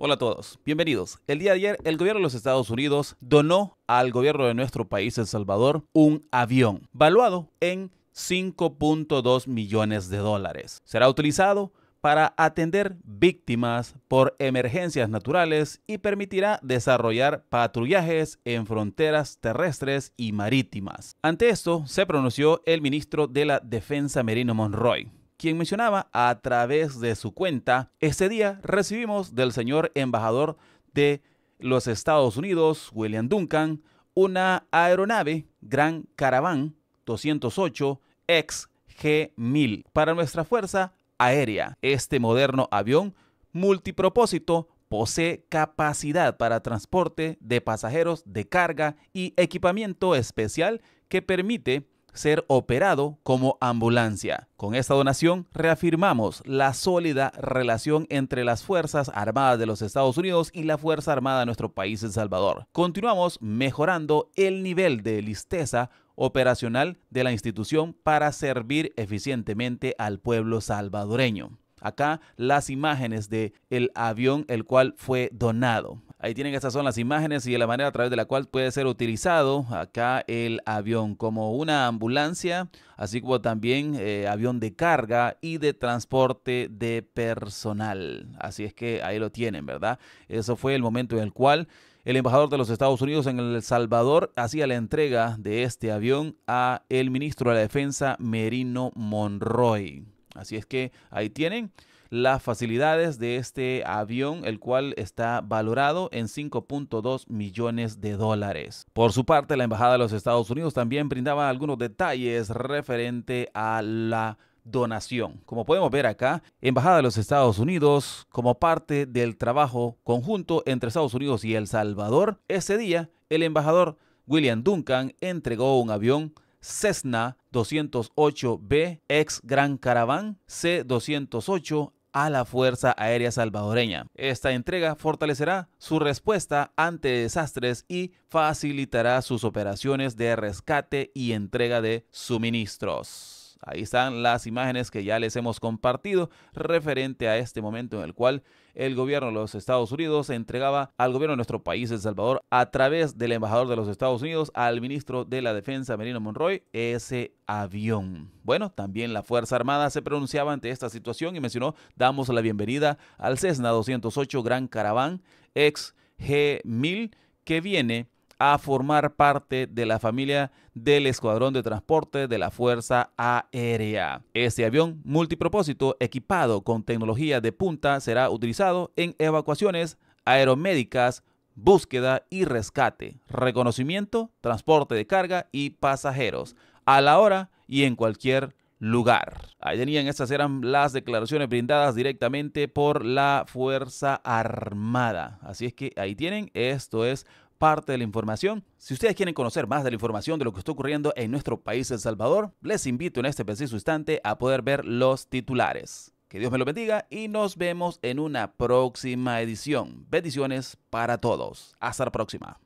Hola a todos, bienvenidos. El día de ayer el gobierno de los Estados Unidos donó al gobierno de nuestro país, El Salvador, un avión valuado en 5.2 millones de dólares. Será utilizado para atender víctimas por emergencias naturales y permitirá desarrollar patrullajes en fronteras terrestres y marítimas. Ante esto se pronunció el ministro de la Defensa Merino Monroy, quien mencionaba a través de su cuenta, este día recibimos del señor embajador de los Estados Unidos, William Duncan, una aeronave Gran Caravan 208 X G1000 para nuestra fuerza aérea. Este moderno avión multipropósito posee capacidad para transporte de pasajeros de carga y equipamiento especial que permite ser operado como ambulancia. Con esta donación reafirmamos la sólida relación entre las Fuerzas Armadas de los Estados Unidos y la Fuerza Armada de nuestro país, El Salvador. Continuamos mejorando el nivel de listeza operacional de la institución para servir eficientemente al pueblo salvadoreño. Acá las imágenes de el avión el cual fue donado. Ahí tienen estas son las imágenes y la manera a través de la cual puede ser utilizado acá el avión como una ambulancia, así como también eh, avión de carga y de transporte de personal. Así es que ahí lo tienen, ¿verdad? Eso fue el momento en el cual el embajador de los Estados Unidos en El Salvador hacía la entrega de este avión a el ministro de la Defensa Merino Monroy. Así es que ahí tienen las facilidades de este avión, el cual está valorado en 5.2 millones de dólares. Por su parte, la Embajada de los Estados Unidos también brindaba algunos detalles referente a la donación. Como podemos ver acá, Embajada de los Estados Unidos, como parte del trabajo conjunto entre Estados Unidos y El Salvador, ese día el embajador William Duncan entregó un avión Cessna 208B ex Gran Caravan C208 a la Fuerza Aérea Salvadoreña. Esta entrega fortalecerá su respuesta ante desastres y facilitará sus operaciones de rescate y entrega de suministros. Ahí están las imágenes que ya les hemos compartido referente a este momento en el cual el gobierno de los Estados Unidos entregaba al gobierno de nuestro país, El Salvador, a través del embajador de los Estados Unidos, al ministro de la Defensa, Merino Monroy, ese avión. Bueno, también la Fuerza Armada se pronunciaba ante esta situación y mencionó, damos la bienvenida al Cessna 208 Gran Caraván, ex G1000, que viene a formar parte de la familia del Escuadrón de Transporte de la Fuerza Aérea. Este avión multipropósito equipado con tecnología de punta será utilizado en evacuaciones aeromédicas, búsqueda y rescate, reconocimiento, transporte de carga y pasajeros, a la hora y en cualquier lugar. Ahí tenían, estas eran las declaraciones brindadas directamente por la Fuerza Armada. Así es que ahí tienen, esto es parte de la información. Si ustedes quieren conocer más de la información de lo que está ocurriendo en nuestro país, El Salvador, les invito en este preciso instante a poder ver los titulares. Que Dios me lo bendiga y nos vemos en una próxima edición. Bendiciones para todos. Hasta la próxima.